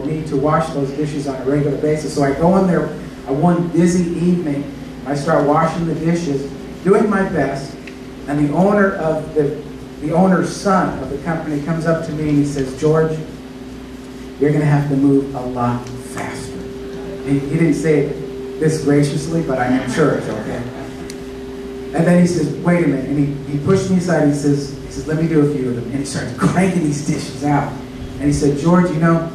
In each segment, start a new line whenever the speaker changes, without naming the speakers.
for me to wash those dishes on a regular basis. So I go in there uh, one busy evening, I start washing the dishes, doing my best, and the owner of the the owner's son of the company comes up to me and he says, George, you're going to have to move a lot faster. He, he didn't say it this graciously, but I'm sure it's okay. And then he says, wait a minute. And he, he pushed me aside. He says, he says, let me do a few of them. And he starts cranking these dishes out. And he said, George, you know,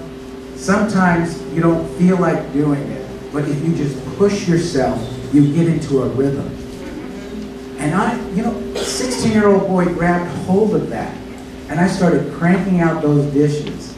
sometimes you don't feel like doing it, but if you just push yourself, you get into a rhythm. And I, you know, 16-year-old boy grabbed hold of that. And I started cranking out those dishes.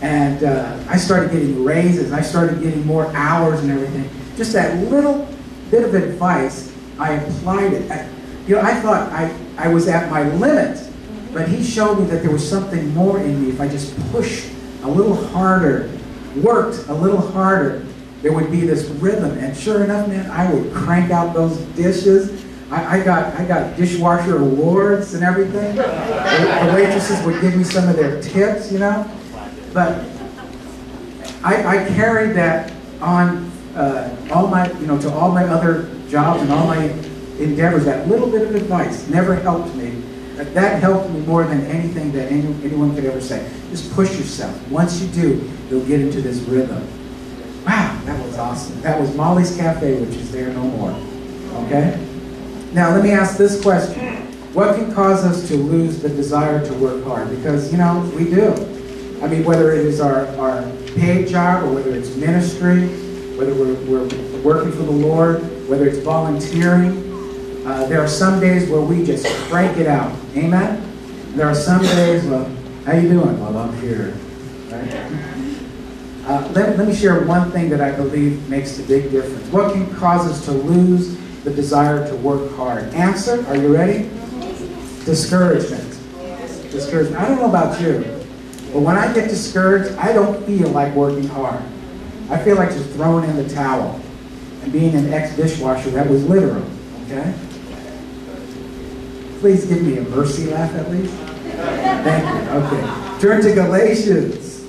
And uh, I started getting raises. I started getting more hours and everything. Just that little bit of advice, I applied it. I, you know, I thought I, I was at my limit. But he showed me that there was something more in me. If I just pushed a little harder, worked a little harder, there would be this rhythm. And sure enough, man, I would crank out those dishes. I, I got I got dishwasher awards and everything. The, the waitresses would give me some of their tips, you know. But I, I carried that on uh, all my, you know, to all my other jobs and all my endeavors. That little bit of advice never helped me that helped me more than anything that any, anyone could ever say. Just push yourself. Once you do, you'll get into this rhythm. Wow, that was awesome. That was Molly's Cafe, which is there no more. Okay? Now, let me ask this question. What can cause us to lose the desire to work hard? Because, you know, we do. I mean, whether it is our, our paid job or whether it's ministry, whether we're, we're working for the Lord, whether it's volunteering, uh, there are some days where we just crank it out. Amen? There are some days, well, how you doing? Well, I'm here. Right? Uh, let, let me share one thing that I believe makes the big difference. What can cause us to lose the desire to work hard? Answer, are you ready? Discouragement. Discouragement. I don't know about you, but when I get discouraged, I don't feel like working hard. I feel like just throwing in the towel. And being an ex-dishwasher, that was literal, okay? Please give me a mercy laugh at least. Thank you. Okay. Turn to Galatians.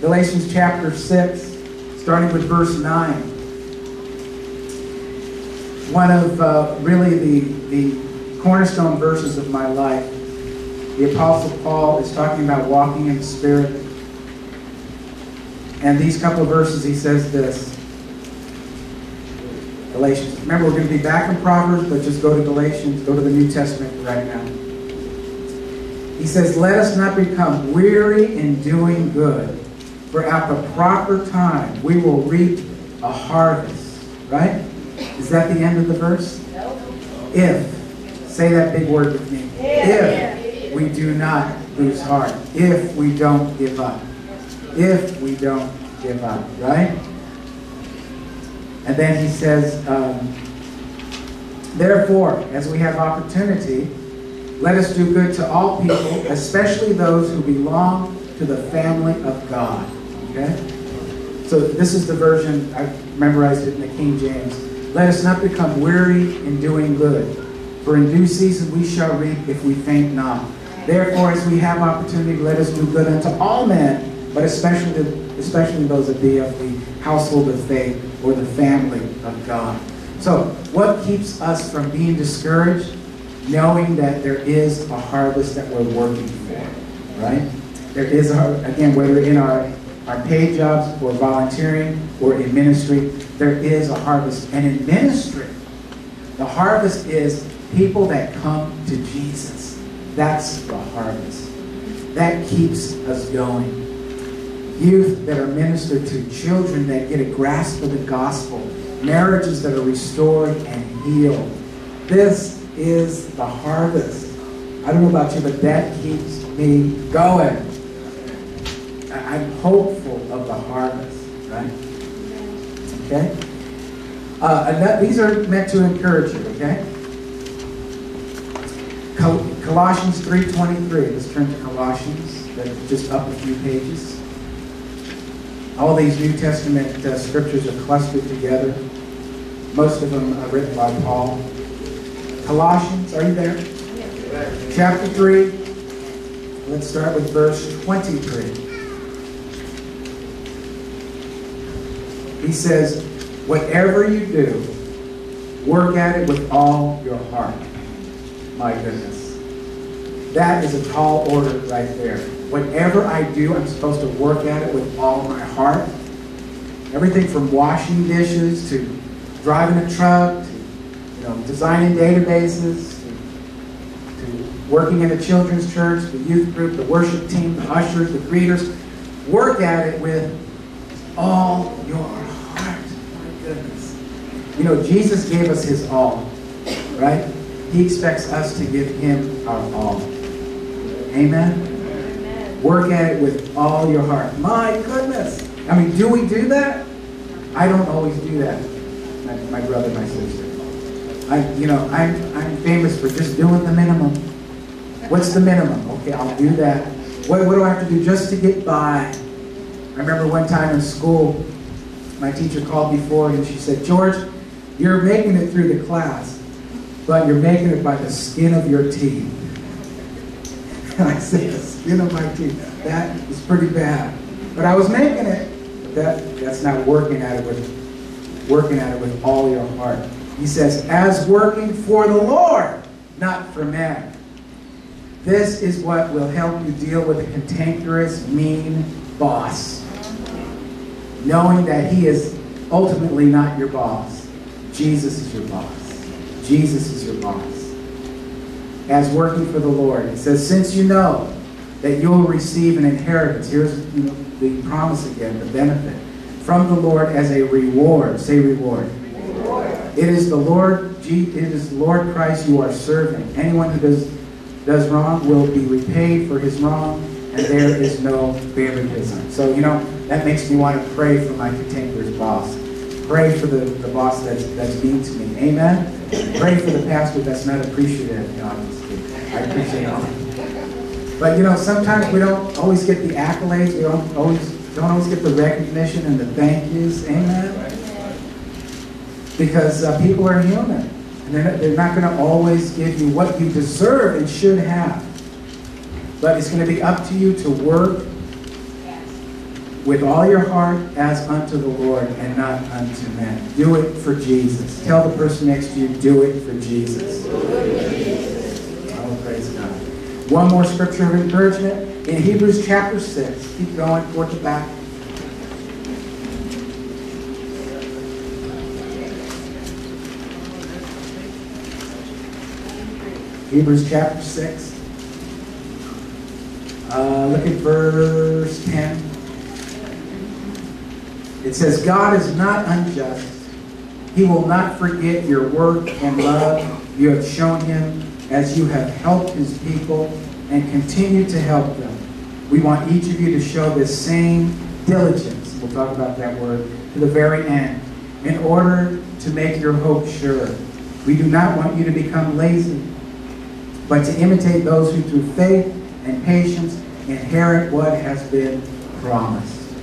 Galatians chapter 6, starting with verse 9. One of uh, really the, the cornerstone verses of my life. The Apostle Paul is talking about walking in the Spirit. And these couple verses, he says this. Galatians. Remember, we're going to be back in Proverbs, but just go to Galatians, go to the New Testament right now. He says, Let us not become weary in doing good, for at the proper time we will reap a harvest. Right? Is that the end of the verse? If, say that big word with me. If we do not lose heart. If we don't give up. If we don't give up. Right? And then he says, um, Therefore, as we have opportunity, let us do good to all people, especially those who belong to the family of God. Okay? So this is the version, I memorized it in the King James. Let us not become weary in doing good, for in due season we shall reap if we faint not. Therefore, as we have opportunity, let us do good unto all men, but especially, especially those that be of the household of faith or the family of God. So, what keeps us from being discouraged? Knowing that there is a harvest that we're working for, right? There is, a, again, whether in our, our paid jobs or volunteering or in ministry, there is a harvest. And in ministry, the harvest is people that come to Jesus. That's the harvest. That keeps us going youth that are ministered to, children that get a grasp of the gospel, marriages that are restored and healed. This is the harvest. I don't know about you, but that keeps me going. I'm hopeful of the harvest, right? Okay? Uh, and that, these are meant to encourage you, okay? Col Colossians 3.23. Let's turn to Colossians. Just up a few pages. All these New Testament uh, scriptures are clustered together. Most of them are written by Paul. Colossians, are you there? Chapter 3. Let's start with verse 23. He says, whatever you do, work at it with all your heart. My goodness. That is a tall order right there. Whatever I do, I'm supposed to work at it with all my heart. Everything from washing dishes to driving a truck to you know, designing databases to, to working in a children's church, the youth group, the worship team, the ushers, the greeters. Work at it with all your heart. My goodness. You know, Jesus gave us his all, right? He expects us to give him our all. Amen? Work at it with all your heart. My goodness. I mean, do we do that? I don't always do that, my, my brother, my sister. I, you know, I'm, I'm famous for just doing the minimum. What's the minimum? Okay, I'll do that. What, what do I have to do just to get by? I remember one time in school, my teacher called me forward and she said, George, you're making it through the class, but you're making it by the skin of your teeth. And I said, the know, my teeth. That is pretty bad. But I was making it. That, that's not working at it with working at it with all your heart. He says, as working for the Lord, not for man. This is what will help you deal with a cantankerous, mean boss. Knowing that he is ultimately not your boss. Jesus is your boss. Jesus is your boss. As working for the Lord. It says, since you know that you will receive an inheritance. Here's the promise again, the benefit. From the Lord as a reward. Say reward. reward. It is the Lord, it is Lord Christ you are serving. Anyone who does, does wrong will be repaid for his wrong, and there is no favoritism. So, you know, that makes me want to pray for my cantankerous boss. Pray for the, the boss that's, that's mean to me. Amen? Pray for the pastor that's not appreciative. No, I appreciate all. But you know, sometimes we don't always get the accolades. We don't always don't always get the recognition and the thank yous. Amen. Because uh, people are human, and they're, they're not going to always give you what you deserve and should have. But it's going to be up to you to work with all your heart as unto the Lord and not unto men. Do it for Jesus. Tell the person next to you, do it for Jesus. One more scripture of encouragement in Hebrews chapter 6. Keep going toward the back. Hebrews chapter 6. Uh, look at verse 10. It says, God is not unjust. He will not forget your work and love you have shown him as you have helped his people and continue to help them. We want each of you to show this same diligence, we'll talk about that word, to the very end, in order to make your hope sure. We do not want you to become lazy, but to imitate those who through faith and patience inherit what has been promised.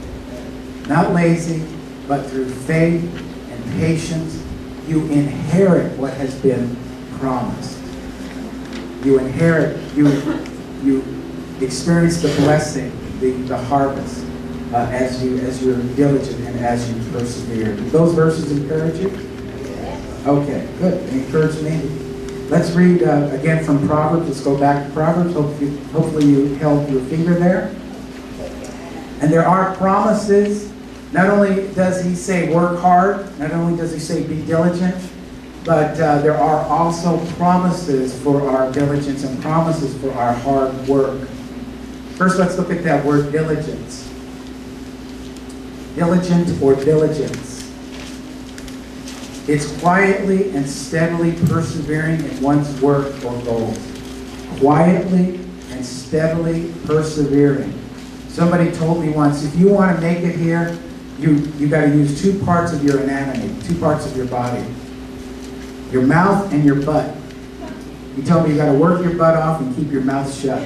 Not lazy, but through faith and patience, you inherit what has been promised. You inherit, you, you experience the blessing, the, the harvest, uh, as, you, as you're diligent and as you persevere. Do those verses encourage you? Okay, good. Encourage me. Let's read uh, again from Proverbs. Let's go back to Proverbs. Hopefully, hopefully you held your finger there. And there are promises. Not only does he say work hard, not only does he say be diligent, but uh, there are also promises for our diligence and promises for our hard work. First, let's look at that word diligence. Diligent or diligence. It's quietly and steadily persevering in one's work or goals. Quietly and steadily persevering. Somebody told me once, if you want to make it here, you, you got to use two parts of your anatomy, two parts of your body. Your mouth and your butt. You told me you got to work your butt off and keep your mouth shut.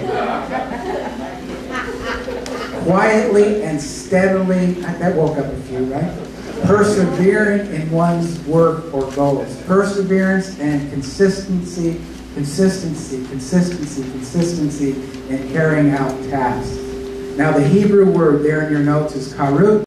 Quietly and steadily, that woke up a few, right? Persevering in one's work or goals. Perseverance and consistency, consistency, consistency, consistency in carrying out tasks. Now the Hebrew word there in your notes is karut.